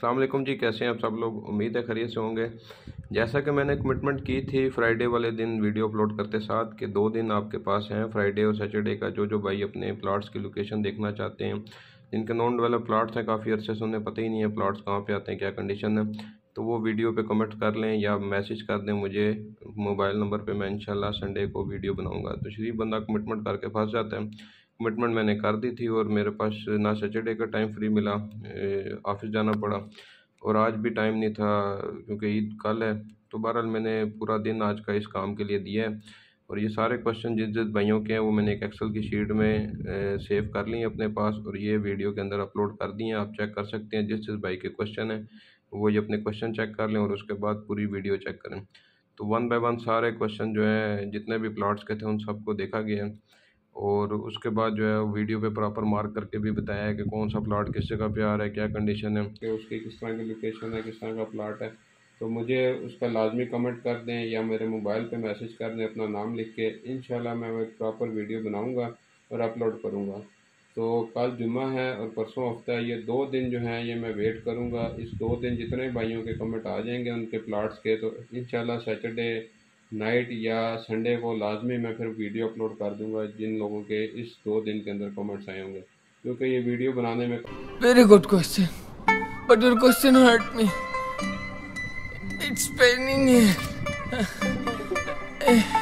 السلام علیکم جی کیسے ہیں آپ سب لوگ؟ امید ہے خرید سے ہوں گے۔ جیسا کہ میں نے کمٹمنٹ کی تھی فرائیڈے والے دن ویڈیو اپلوڈ کرتے ساتھ کہ دو دن آپ کے پاس ہیں فرائیڈے اور سیچرڈے کا، جو جو بھائی اپنے پلاٹس کی لوکیشن دیکھنا چاہتے ہیں۔ جن کے نان ڈیولپ پلاٹس ہیں، کافی عرصے سے انہیں پتہ ہی نہیں ہے پلاٹس کہاں پہ آتے ہیں، کیا کنڈیشن ہے تو وہ ویڈیو پہ کمنٹ کر لیں یا میسیج کر دیں مجھے موبائل نمبر پہ، میں انشاءاللہ سنڈے کو ویڈیو بناؤں گا۔ تو شریف بندہ کمٹمنٹ کر کے پھنس جاتا ہے۔ کمٹمنٹ میں نے کر دی تھی اور میرے پاس نہ سیچرڈے کا ٹائم فری ملا آفس جانا پڑا۔ اور آج بھی ٹائم نہیں تھا، کیونکہ عید کل ہے۔ تو بہرحال میں نے پورا دن آج کا اس کام کے لیے دیا ہے۔ اور یہ سارے کوشچن جس جس بھائیوں کے ہیں، وہ میں نے ایک ایکسل کی شیٹ میں سیو کر لی ہیں اپنے پاس اور یہ ویڈیو کے اندر اپلوڈ کر دی ہیں آپ چیک کر سکتے ہیں، جس جس بھائی کے کوشچن ہیں وہ یہ اپنے کوشچن چیک کر لیں اور اس کے بعد پوری ویڈیو چیک کریں۔ تو ون بائی ون سارے کوشچن جو ہیں، جتنے بھی پلاٹس کے تھے، ان سب کو دیکھا گیا ہے۔ اور اس کے بعد جو ہے ویڈیو پہ پراپر مارک کر کے بھی بتایا ہے کہ کون سا پلاٹ کس جگہ پہ آ رہا ہے، کیا کنڈیشن ہے، کہ اس کی کس طرح کی لوکیشن ہے، کس طرح کا پلاٹ ہے۔ تو مجھے اس کا لازمی کمنٹ کر دیں یا میرے موبائل پہ میسیج کر دیں اپنا نام لکھ کے، انشاءاللہ میں ایک پراپر ویڈیو بناؤں گا اور اپلوڈ کروں گا۔ تو کل جمعہ ہے اور پرسوں ہفتہ ہے، یہ دو دن جو ہیں، یہ میں ویٹ کروں گا۔ اس دو دن جتنے بھائیوں کے کمنٹ آ جائیں گے ان کے پلاٹس کے، تو انشاءاللہ سیٹرڈے نائٹ یا سنڈے کو لازمی میں پھر ویڈیو اپلوڈ کر دوں گا جن لوگوں کے اس دو دن کے اندر کمنٹس آئے ہوں گے۔ کیونکہ یہ ویڈیو بنانے میں very good question but your question hurt me it's paining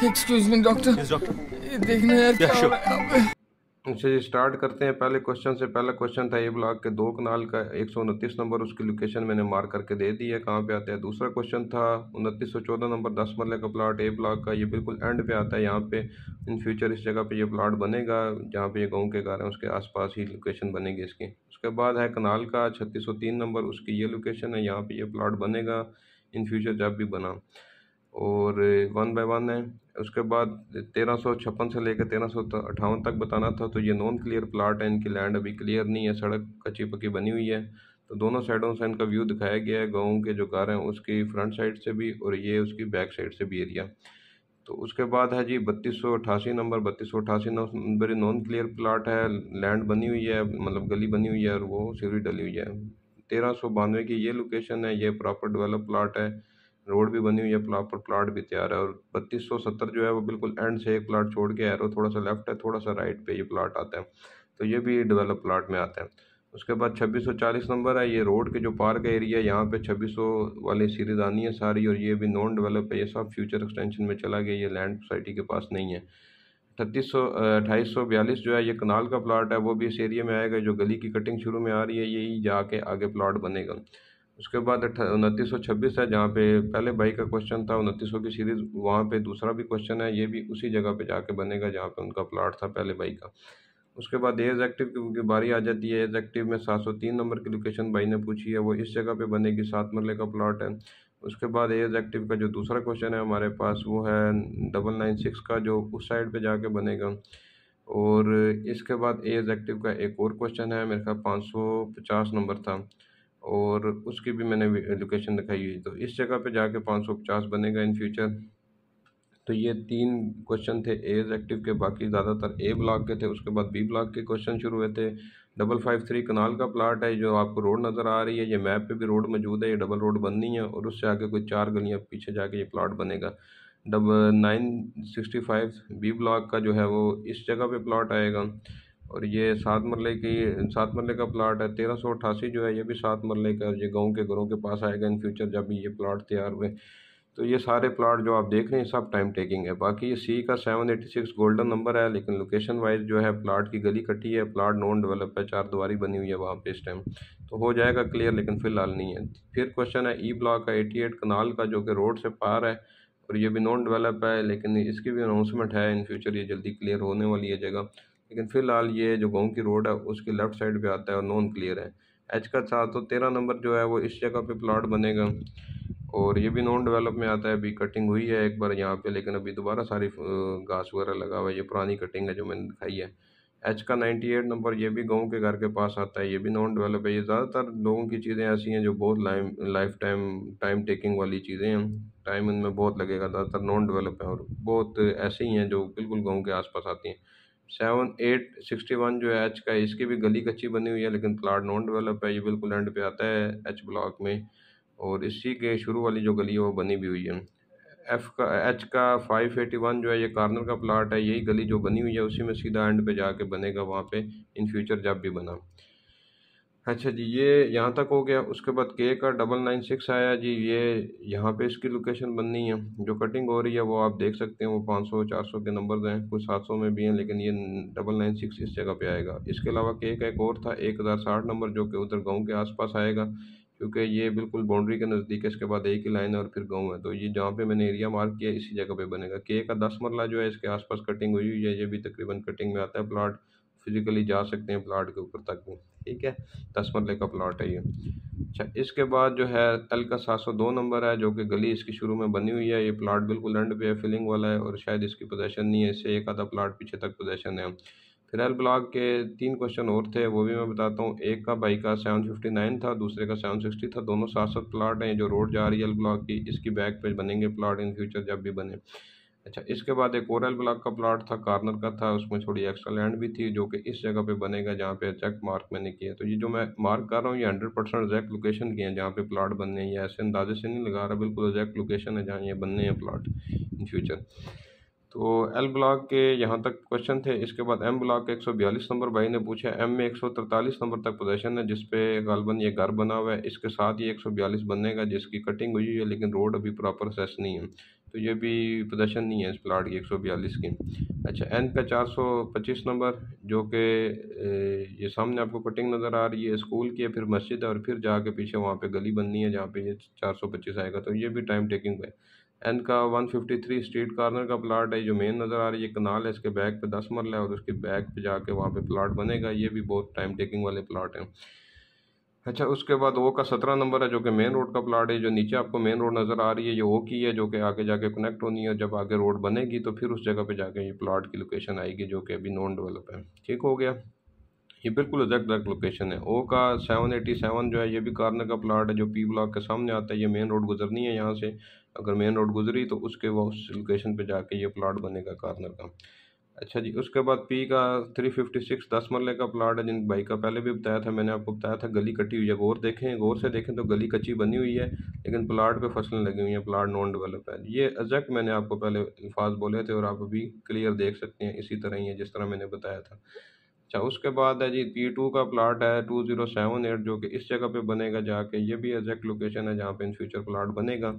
excuse me doctor دیکھنا یار اچھا جی سٹارٹ کرتے ہیں۔ پہلے کوشچن سے پہلا کوشچن تھا اے بلاک کے دو کنال کا، ایک سو انتیس نمبر، اس کی لوکیشن میں نے مار کر کے دے دی ہے، کہاں پہ آتا ہے دوسرا کوشچن تھا، انتیس سو چودہ نمبر، دس مرلے کا پلاٹ اے بلاک کا، یہ بالکل اینڈ پہ آتا ہے۔ یہاں پہ ان فیوچر اس جگہ پہ یہ پلاٹ بنے گا، جہاں پہ یہ گاؤں کے گھر ہیں، اس کے آس پاس ہی لوکیشن بنے گی اس کی۔ اس کے بعد ہے کنال کا، چھتیس سو تین نمبر، اس کی یہ لوکیشن ہے، یہاں پہ یہ پلاٹ بنے گا۔ ان فیوچر جب بھی بنا۔ اور ون بائی ون ہے۔ اس کے بعد تیرہ سو چھپن سے لے کے تیرہ سو اٹھاون تک بتانا تھا، تو یہ نون کلیئر پلاٹ ہے۔ ان کی لینڈ ابھی کلیئر نہیں ہے، سڑک کچی پکی بنی ہوئی ہے۔ تو دونوں سائڈوں سے ان کا ویو دکھایا گیا ہے۔ گاؤں کے جو گھر ہیں، اس کی فرنٹ سائڈ سے بھی اور یہ اس کی بیک سائڈ سے بھی ایریا تو اس کے بعد ہے جی بتیس سو اٹھاسی نمبر۔ بتیس سو اٹھاسی نمبر نان کلیئر پلاٹ ہے۔ لینڈ بنی ہوئی ہے مطلب گلی بنی ہوئی ہے اور وہ سیوری ڈلی ہوئی ہے۔ تیرہ سو بانوے کی یہ لوکیشن ہے، یہ پراپر ڈیولپ پلاٹ ہے۔ روڈ بھی بنی ہوئی ہے پلاپر پلاٹ بھی تیار ہے اور بتیس سو ستر جو ہے وہ بالکل اینڈ سے ایک پلاٹ چھوڑ کے ایرو تھوڑا سا لیفٹ ہے، تھوڑا سا رائٹ پہ یہ پلاٹ آتا ہے تو یہ بھی ڈیولپ پلاٹ میں آتا ہے اس کے بعد چھبیس سو چالیس نمبر ہے، یہ روڈ کے جو پارک ایریا ہے، یہاں پہ چھبیس سو والی سیریز آنی ہے ساری اور یہ بھی نان ڈیولپ ہے۔ یہ سب فیوچر ایکسٹینشن میں چلا گیا، یہ لینڈ سوسائٹی کے پاس نہیں ہے۔ اٹھتیس سو، اٹھائیس سو بیالیس جو ہے، یہ کنال کا پلاٹ ہے۔ وہ بھی اس ایریا میں آئے گا جو گلی کی کٹنگ شروع میں آ رہی ہے، یہی جا کے آگے پلاٹ بنے گا۔ اس کے بعد انتیس سو چھبیس ہے، جہاں پہ پہلے بھائی کا کوشچن تھا، انتیس سو کی سیریز وہاں پہ دوسرا بھی کوشچن ہے، یہ بھی اسی جگہ پہ جا کے بنے گا جہاں پہ ان کا پلاٹ تھا پہلے بھائی کا۔ اس کے بعد ایز ایکٹیو کی باری آ جاتی ہے ایز ایکٹیو میں سات سو تین نمبر کی لوکیشن بھائی نے پوچھی ہے، وہ اس جگہ پہ بنے گی، سات مرلے کا پلاٹ ہے۔ اس کے بعد ایز ایکٹیو کا جو دوسرا کوشچن ہے ہمارے پاس، وہ ہے ڈبل نائن سکس کا جو اس سائڈ پہ جا کے بنے گا۔ اور اس کے بعد ایز ایکٹیو کا ایک اور کوشچن ہے، میرے خیال پانچ سو پچاس نمبر تھا۔ اور اس کی بھی میں نے لوکیشن دکھائی ہوئی تو اس جگہ پہ جا کے پانچ سو پچاس بنے گا ان فیوچر تو یہ تین کوشچن تھے ایز ایکٹیو کے، باقی زیادہ تر اے بلاک کے تھے۔ اس کے بعد بی بلاک کے کوشچن شروع ہوئے تھے۔ ڈبل فائیو تھری کنال کا پلاٹ ہے، جو آپ کو روڈ نظر آ رہی ہے۔ یہ میپ پہ بھی روڈ موجود ہے، یہ ڈبل روڈ بننی ہے۔ اور اس سے آگے کوئی چار گلیاں پیچھے جا کے یہ پلاٹ بنے گا۔ Double nine sixty five B block کا جو ہے وہ اس جگہ پہ پلاٹ آئے گا۔ اور یہ سات مرلے کی، سات مرلے کا پلاٹ ہے۔ تیرہ سو اٹھاسی جو ہے، یہ بھی سات مرلے کا یہ گاؤں کے گھروں کے پاس آئے گا ان فیوچر جب بھی یہ پلاٹ تیار ہوئے۔ تو یہ سارے پلاٹ جو آپ دیکھ رہے ہیں، سب ٹائم ٹیکنگ ہے۔ باقی یہ سی کا seven eighty six golden number ہے، لیکن لوکیشن وائز جو ہے، پلاٹ کی گلی کٹی ہے۔ پلاٹ نون ڈیولپ ہے، چار دواری بنی ہوئی ہے وہاں پہ اس ٹائم تو ہو جائے گا کلیئر لیکن فی الحال نہیں ہے۔ پھر کوشچن ہے ای بلاک کا ایٹی ایٹ کنال کا جو کہ روڈ سے پار ہے اور یہ بھی نان ڈیولپ ہے، لیکن اس کی بھی اناؤنسمنٹ ہے ان فیوچر یہ جلدی کلیئر ہونے والی ہے جگہ۔ لیکن فی الحال یہ جو گاؤں کی روڈ ہے، اس کی لیفٹ سائڈ پہ آتا ہے اور نون کلیئر ہے۔ ایچ کا سات سو تیرہ نمبر جو ہے، وہ اس جگہ پہ پلاٹ بنے گا۔ اور یہ بھی نان ڈیولپ میں آتا ہے۔ ابھی کٹنگ ہوئی ہے ایک بار یہاں پہ، لیکن ابھی دوبارہ ساری گھاس وغیرہ لگا ہوا ہے۔ یہ پرانی کٹنگ ہے جو میں نے دکھائی ہے۔ ایچ کا نائنٹی ایٹ نمبر یہ بھی گاؤں کے گھر کے پاس آتا ہے۔ یہ بھی نان ڈیولپ ہے۔ یہ زیادہ تر لوگوں کی چیزیں ایسی ہیں جو بہت لائف ٹائم ٹائم ٹیکنگ والی چیزیں ہیں۔ ٹائم ان میں بہت لگے گا۔ زیادہ تر نان ڈیولپ ہے اور بہت ایسے ہی ہیں جو بالکل گاؤں کے آس پاس آتی ہیں۔ سیون ایٹ سکسٹی ون جو ہے ایچ کا ہے اس کی بھی گلی کچی بنی ہوئی ہے، لیکن پلاٹ نان ڈیولپ ہے، یہ بالکل اینڈ پہ آتا ہے ایچ بلاک میں، اور اسی کے شروع والی جو گلی ہے وہ بنی بھی ہوئی ہے۔ ایف کا ایچ کا فائیو ایٹی ون جو ہے، یہ کارنر کا پلاٹ ہے، یہی گلی جو بنی ہوئی ہے، اسی میں سیدھا اینڈ پہ جا کے بنے گا، وہاں پہ ان فیوچر جب بھی بنا۔ اچھا جی یہ یہاں تک ہو گیا، اس کے بعد کے کا ڈبل نائن سکس آیا جی یہ یہاں پہ اس کی لوکیشن بننی ہے، جو کٹنگ ہو رہی ہے وہ آپ دیکھ سکتے ہیں، وہ پانچ سو، چار سو کے نمبرز ہیں، کچھ سات سو میں بھی ہیں، لیکن یہ ڈبل نائن سکس اس جگہ پہ آئے گا۔ اس کے علاوہ کے کا ایک اور تھا، ایک ہزار ساٹھ نمبر، جو کہ ادھر گاؤں کے آس پاس آئے گا، کیونکہ یہ بالکل باؤنڈری کے نزدیک ہے، اس کے بعد ایک ہی لائن ہے اور پھر گاؤں ہے۔ تو یہ جہاں پہ میں نے ایریا مارک کیا، اسی جگہ پہ بنے گا۔ کے کا دس مرلہ جو ہے، اس کے آس پاس کٹنگ ہوئی ہوئی ہے، یہ بھی تقریباً کٹنگ میں آتا ہے۔ پلاٹ فزیکلی جا سکتے ہیں پلاٹ کے اوپر تک۔ بھی ٹھیک ہے؟ دس مرلے کا پلاٹ ہے یہ۔ اچھا اس کے بعد جو ہے ایل کا سات سو دو نمبر ہے، جو کہ گلی اس کی شروع میں بنی ہوئی ہے۔ یہ پلاٹ بالکل اینڈ پہ ہے فلنگ والا ہے اور شاید اس کی پوزیشن نہیں ہے، اس سے ایک آدھا پلاٹ پیچھے تک پوزیشن ہے۔ پھر ایل بلاک کے تین کوشچن اور تھے، وہ بھی میں بتاتا ہوں۔ ایک کا بائی کا سیون ففٹی نائن تھا، دوسرے کا سیون سکسٹی تھا۔ دونوں سات سات پلاٹ ہیں۔ جو روڈ جا رہی ہے ایل بلاک کی، اس کی بیک پہ بنیں گے پلاٹ ان فیوچر جب بھی بنے۔ اچھا اس کے بعد ایک اور ایل بلاک کا پلاٹ تھا کارنر کا تھا، اس میں تھوڑی ایکسٹرا لینڈ بھی تھی جو کہ اس جگہ پہ بنے گا جہاں پہ ایگزیکٹ مارک میں نے کیا تو یہ جو میں مارک کر رہا ہوں، یہ ہنڈریڈ پرسینٹ ایگزیکٹ لوکیشن کی ہیں جہاں پہ پلاٹ بننے ہیں۔ یہ ایسے اندازے سے نہیں لگا رہا، بالکل ایگزیکٹ لوکیشن ہے جہاں یہ بننے ہیں پلاٹ ان فیوچر تو ایل بلاک کے یہاں تک کوشچن تھے۔ اس کے بعد ایم بلاک کے ایک سو بیالیس نمبر بھائی نے پوچھا ایم میں ایک سو ترتالیس نمبر تک پوزیشن ہے، جس پہ غالباً یہ گھر بنا ہوا ہے۔ اس کے ساتھ یہ ایک سو بیالیس بننے گا، جس کی کٹنگ ہوئی ہے، لیکن روڈ ابھی پراپر سیس نہیں ہے۔ تو یہ بھی پوزیشن نہیں ہے اس پلاٹ کی، ایک سو بیالیس کی۔ اچھا این کا چار سو پچیس نمبر، جو کہ یہ سامنے آپ کو کٹنگ نظر آ رہی ہے، اسکول کی ہے، پھر مسجد ہے اور پھر جا کے پیچھے وہاں پہ گلی بننی ہے، جہاں پہ یہ چار سو پچیس آئے گا۔ تو یہ بھی ٹائم ٹیکنگ ہے این کا one fifty three street corner کا پلاٹ ہے، جو مین نظر آ رہی ہے، کنال ہے، اس کے بیک پہ دس مرل ہے اور اس کے بیک پہ جا کے وہاں پہ پلاٹ بنے گا۔ یہ بھی بہت ٹائم ٹیکنگ والے پلاٹ ہیں۔ اچھا اس کے بعد او کا سترہ نمبر ہے جو کہ مین روڈ کا پلاٹ ہے، جو نیچے آپ کو مین روڈ نظر آ رہی ہے، یہ او کی ہے جو کہ آگے جا کے کنیکٹ ہونی ہے جب آگے روڈ بنے گی تو پھر اس جگہ پہ جا کے یہ پلاٹ کی لوکیشن آئے گی جو کہ ابھی نان ڈیولپ ہے۔ ٹھیک ہو گیا۔ یہ بالکل ایگزیکٹ ایگزیکٹ لوکیشن ہے۔ او کا سیون ایٹی سیون جو ہے، یہ بھی کارنر کا پلاٹ ہے جو پی بلاک کے سامنے آتا ہے۔ یہ مین روڈ گزرنی ہے یہاں سے۔ اگر مین روڈ گزری تو اس کے وہ اس لوکیشن پہ جا کے یہ پلاٹ بنے گا کارنر کا۔ اچھا جی اس کے بعد پی کا تھری ففٹی سکس دس مرلے کا پلاٹ ہے، جن بھائی کا پہلے بھی بتایا تھا، میں نے آپ کو بتایا تھا، گلی کٹی ہوئی ہے۔ غور دیکھیں، غور سے دیکھیں تو گلی کچی بنی ہوئی ہے، لیکن پلاٹ پہ فصلیں لگی ہوئی ہیں پلاٹ نان ڈیولپ ہے۔ یہ ایگزیکٹ میں نے آپ کو پہلے الفاظ بولے تھے اور آپ ابھی کلیئر دیکھ سکتے ہیں، اسی طرح ہی ہے، جس طرح میں نے بتایا تھا۔ اچھا اس کے بعد ہے جی پی ٹو کا پلاٹ ہے ٹو زیرو سیون ایٹ جو کہ اس جگہ پہ بنے گا، جا کے یہ بھی ایگزیکٹ لوکیشن ہے جہاں پہ ان فیوچر پلاٹ بنے گا۔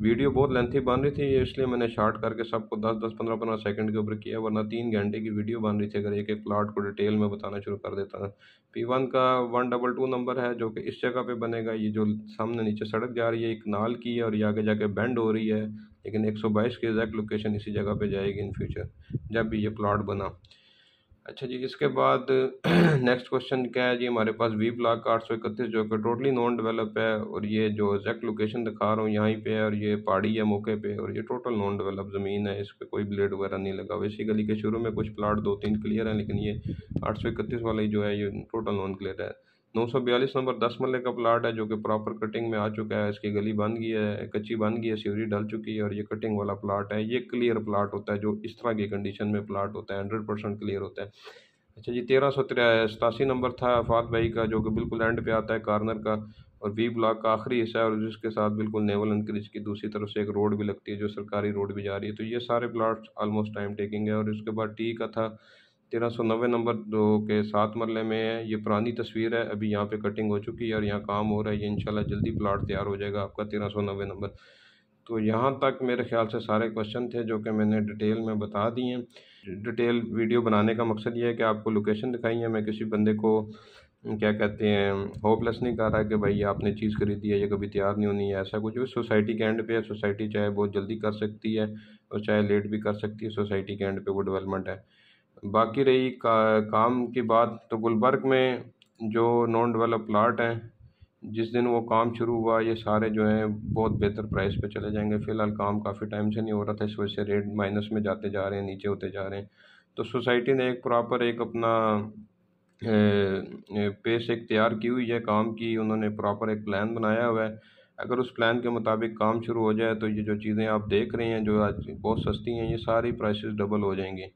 ویڈیو بہت لینتھی بن رہی تھی، اس لیے میں نے شارٹ کر کے سب کو دس دس، پندرہ پندرہ سیکنڈ کے اوپر کیا، ورنہ تین گھنٹے کی ویڈیو بن رہی تھی۔ اگر ایک ایک پلاٹ کو ڈیٹیل میں بتانا شروع کر دیتا۔ تھا پی ون کا ون ڈبل ٹو نمبر ہے، جو کہ اس جگہ پہ بنے گا۔ یہ جو سامنے نیچے سڑک جا رہی ہے، ایک نال کی ہے اور یہ آگے جا کے بینڈ ہو رہی ہے۔ لیکن ایک سو بائیس کی ایگزیکٹ لوکیشن اسی جگہ پہ جائے گی ان فیوچر جب بھی یہ پلاٹ بنا۔ اچھا جی اس کے بعد نیکسٹ کوشچن کیا ہے جی؟ ہمارے پاس وی بلاک کا آٹھ سو اکتیس جو کہ ٹوٹلی نان ڈیولپ ہے اور یہ جو ایگزیکٹ لوکیشن دکھا رہا ہوں یہیں پہ ہے اور یہ پہاڑی ہے موقع پہ اور یہ ٹوٹل نان ڈیولپ زمین ہے، اس پہ کوئی بلیڈ وغیرہ نہیں لگا ویسی گلی کے شروع میں کچھ پلاٹ دو تین کلیئر ہیں، لیکن یہ آٹھ سو اکتیس والا جو ہے یہ ٹوٹل نان کلیئر ہے۔ نو سو بیالیس نمبر دس ملے کا پلاٹ ہے جو کہ پراپر کٹنگ میں آ چکا ہے، اس کی گلی بن گئی ہے کچی بن گئی ہے، سیوری ڈل چکی ہے اور یہ کٹنگ والا پلاٹ ہے۔ یہ کلیئر پلاٹ ہوتا ہے جو اس طرح کی کنڈیشن میں پلاٹ ہوتا ہے، ہنڈریڈ پرسینٹ کلیئر ہوتا ہے۔ اچھا جی تیرہ سو ستاسی نمبر تھا فات بھائی کا جو کہ بالکل اینڈ پہ آتا ہے کارنر کا اور وی بلاک کا آخری حصہ ہے اور جس کے ساتھ بالکل نیول انکریج کی دوسری طرف سے ایک روڈ بھی لگتی ہے جو سرکاری روڈ بھی جا رہی ہے۔ تو یہ سارے پلاٹس آلموسٹ ٹائم ٹیکنگ ہے اور اس کے بعد ٹی کا تھا۔ تیرہ سو نوے نمبر دو کے سات مرلے میں ہے۔ یہ پرانی تصویر ہے۔ ابھی یہاں پہ کٹنگ ہو چکی ہے اور یہاں کام ہو رہا ہے۔ یہ انشاءاللہ جلدی پلاٹ تیار ہو جائے گا آپ کا تیرہ سو نوے نمبر۔ تو یہاں تک میرے خیال سے سارے کوشچن تھے جو کہ میں نے ڈیٹیل میں بتا دی ہیں۔ ڈیٹیل ویڈیو بنانے کا مقصد یہ ہے کہ آپ کو لوکیشن دکھائی ہے میں کسی بندے کو کیا کہتے ہیں ہوپ لیس نہیں کر رہا ہے کہ بھائی آپ نے چیز خریدی ہے، یہ کبھی تیار نہیں ہونی ہے، ایسا کچھ۔ بھی سوسائٹی کے اینڈ پہ ہے۔ سوسائٹی چاہے بہت جلدی کر سکتی ہے اور چاہے لیٹ بھی کر سکتی ہے سوسائٹی کے اینڈ پہ وہ ڈیولپمنٹ ہے۔ باقی رہی کام کی بات تو گلبرگ میں جو نان ڈیولپ پلاٹ ہیں، جس دن وہ کام شروع ہوا، یہ سارے جو ہیں بہت بہتر پرائس پہ چلے جائیں گے۔ فی الحال کام کافی ٹائم سے نہیں ہو رہا تھا، اس وجہ سے ریٹ مائنس میں جاتے جا رہے ہیں، نیچے ہوتے جا رہے ہیں۔ تو سوسائٹی نے ایک پراپر ایک اپنا پیس ایک تیار کی ہوئی ہے کام کی۔ انہوں نے پراپر ایک پلان بنایا ہوا ہے۔ اگر اس پلان کے مطابق کام شروع ہو جائے تو یہ جو چیزیں آپ دیکھ رہے ہیں، جو آج بہت سستی ہیں، یہ ساری پرائسز ڈبل ہو جائیں گی۔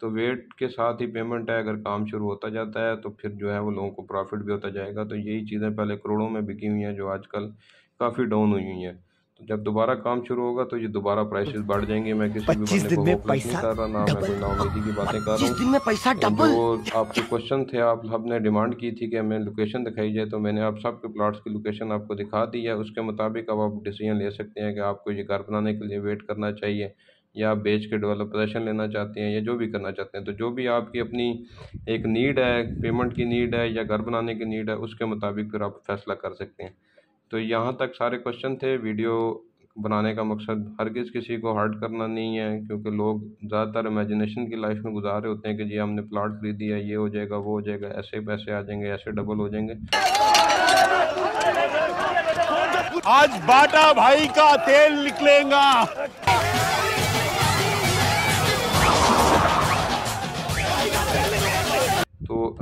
تو ویٹ کے ساتھ ہی پیمنٹ ہے اگر کام شروع ہوتا جاتا ہے تو پھر جو ہے وہ لوگوں کو پرافٹ بھی ہوتا جائے گا۔ تو یہی چیزیں پہلے کروڑوں میں بکی ہوئی ہیں جو آج کل کافی ڈاؤن ہوئی ہوئی ہیں۔ تو جب دوبارہ کام شروع ہوگا تو یہ دوبارہ پرائسز بڑھ جائیں گے۔ میں کسی بھی بندے کو نہیں کر رہا نہ میں کوئی نامیدی کی باتیں کر رہا ہوں۔ جو آپ کے کوشچن تھے آپ سب نے ڈیمانڈ کی تھی کہ ہمیں لوکیشن دکھائی جائے تو میں نے آپ سب کے پلاٹس کی لوکیشن آپ کو دکھا دی ہے۔ اس کے مطابق اب آپ ڈیسیجن لے سکتے ہیں کہ آپ کو یہ گھر بنانے کے لیے ویٹ کرنا چاہیے۔ یا آپ بیچ کے ڈیولپ پوزیشن لینا چاہتے ہیں یا جو بھی کرنا چاہتے ہیں، تو جو بھی آپ کی اپنی ایک نیڈ ہے پیمنٹ کی نیڈ ہے یا گھر بنانے کی نیڈ ہے، اس کے مطابق پھر آپ فیصلہ کر سکتے ہیں۔ تو یہاں تک سارے کوشچن تھے۔ ویڈیو بنانے کا مقصد ہرگز کسی کو ہارڈ کرنا نہیں ہے، کیونکہ لوگ زیادہ تر امیجنیشن کی لائف میں گزار رہے ہوتے ہیں کہ جی ہم نے پلاٹ خریدی ہے، یہ ہو جائے گا، وہ ہو جائے گا، ایسے پیسے آ جائیں گے، ایسے ڈبل ہو جائیں گے۔ آج باٹا بھائی کا تیل نکلے گا۔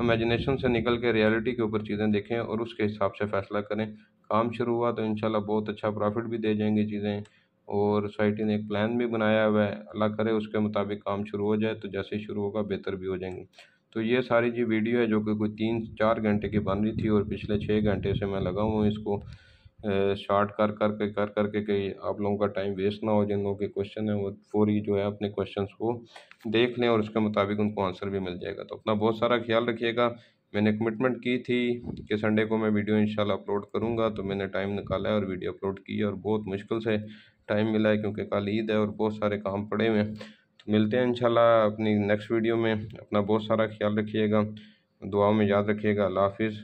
امیجنیشن سے نکل کے ریالٹی کے اوپر چیزیں دیکھیں اور اس کے حساب سے فیصلہ کریں۔ کام شروع ہوا تو انشاءاللہ بہت اچھا پرافٹ بھی دے جائیں گے چیزیں اور سوسائٹی نے ایک پلان بھی بنایا ہوا ہے۔ اللہ کرے اس کے مطابق کام شروع ہو جائے تو جیسے ہی شروع ہوگا بہتر بھی ہو جائیں گے تو یہ ساری جی ویڈیو ہے جو کہ کوئی تین چار گھنٹے کی بن رہی تھی اور پچھلے چھ گھنٹے سے میں لگا ہوں اس کو۔ شارٹ کر کر کے، کر کر کے کہ آپ لوگوں کا ٹائم ویسٹ نہ ہو، جن لوگوں کے کوشچن ہیں، وہ فوری جو ہے اپنے کوشچنس کو دیکھ لیں اور اس کے مطابق ان کو آنسر بھی مل جائے گا۔ تو اپنا بہت سارا خیال رکھیے گا۔ میں نے کمٹمنٹ کی تھی کہ سنڈے کو میں ویڈیو انشاءاللہ اپلوڈ کروں گا، تو میں نے ٹائم نکالا ہے اور ویڈیو اپلوڈ کی ہے اور بہت مشکل سے ٹائم ملا ہے کیونکہ کل عید ہے اور بہت سارے کام پڑے ہوئے ہیں۔ تو ملتے ہیں انشاءاللہ اپنی نیکسٹ ویڈیو میں۔ اپنا بہت سارا خیال رکھیے گا۔ دعاؤں میں یاد رکھیے گا۔ اللہ حافظ۔